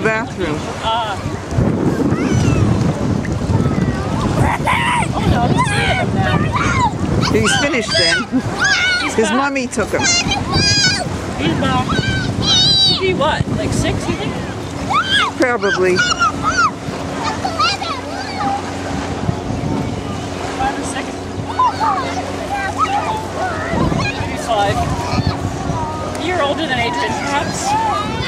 bathroom. Uh, oh no, he's finished then. He's His back. mommy took him. He's back. Is he what? Like six, you think? Probably. Five or six? Maybe five. Year older than Adrian, perhaps.